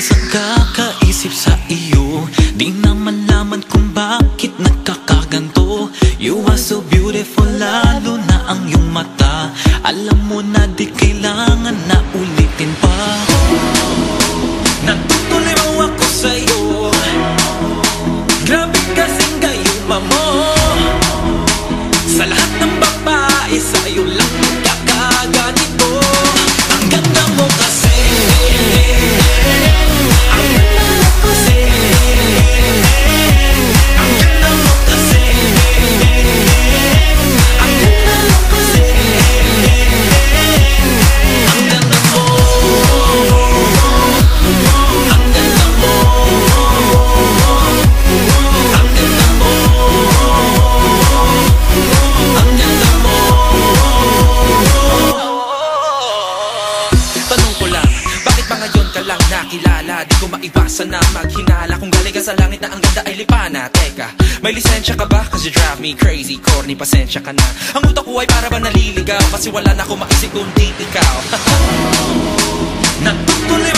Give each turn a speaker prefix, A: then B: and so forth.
A: Minsan kakaisip sa
B: iyo. Nakilala? Di ko maiwasan na maghinala Kung galing ka sa langit na ang ganda ay lipana Teka, may lisensya ka ba? Cause you drive me crazy Corny, pasensya ka na Ang utak ko ay para ba naliligaw? Kasi wala na akong maisip kundi ikaw
A: Natutuloy